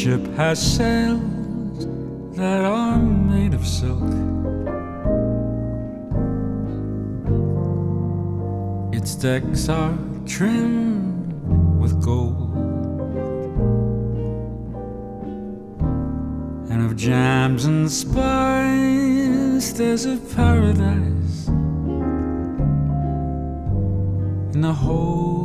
ship has sails that are made of silk. Its decks are trimmed with gold. And of jams and spice, there's a paradise in the hold.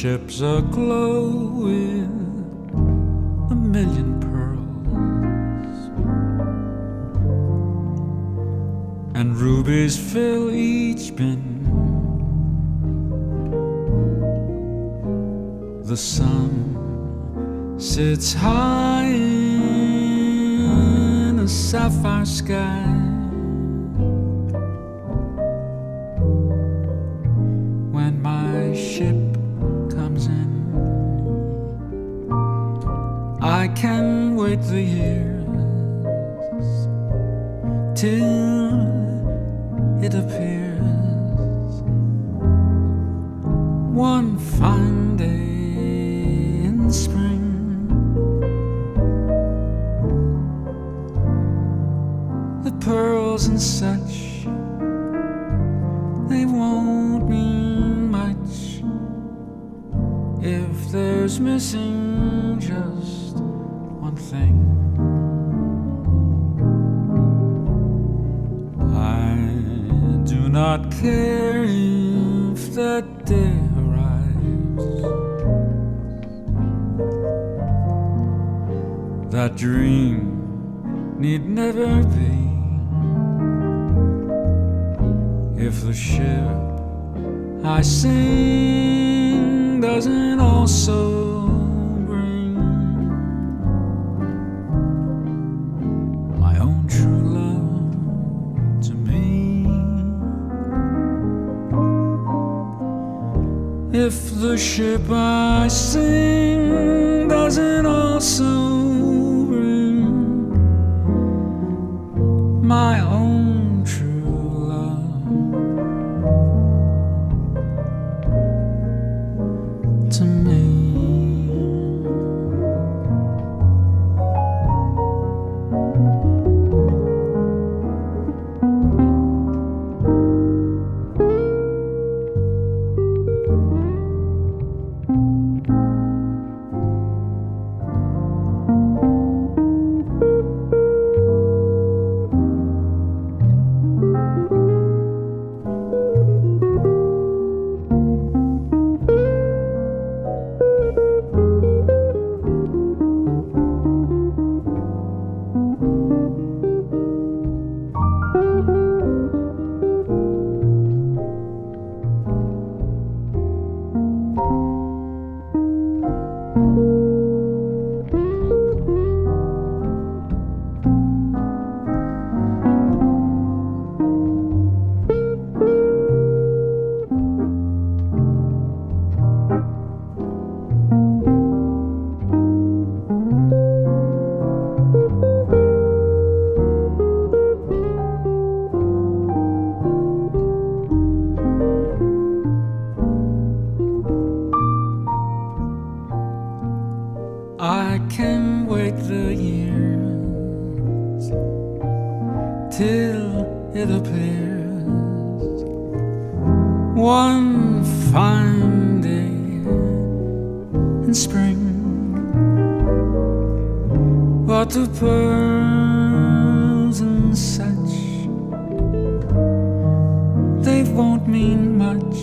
Ship's aglow with a million pearls, and rubies fill each bin. The sun sits high in a sapphire sky. Wait the years till it appears one fine day in spring. The pearls and such, they won't mean much if there's missing just thing. I do not care if that day arrives. That dream need never be. If the ship I sing doesn't also If the ship I sing doesn't also bring my own I can wait the years till it appears one fine day in spring. But the pearls and such, they won't mean much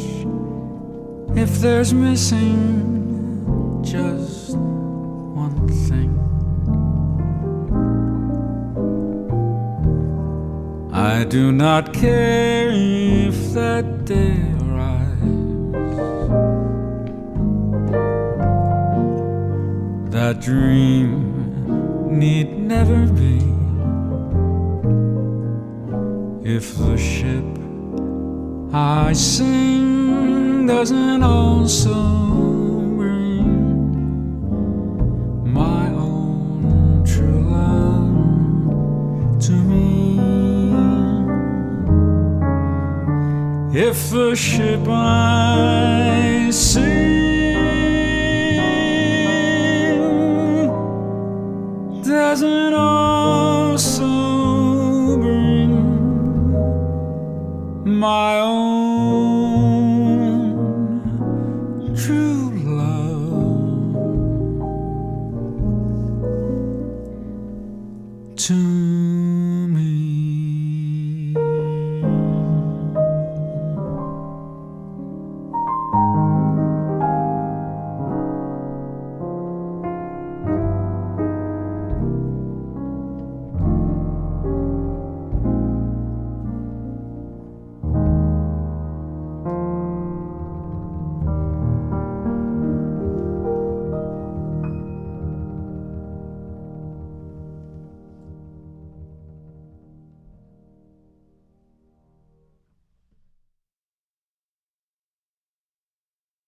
if there's missing just one thing. I do not care if that day arrives. That dream need never be. If the ship I sing doesn't also if the ship I sing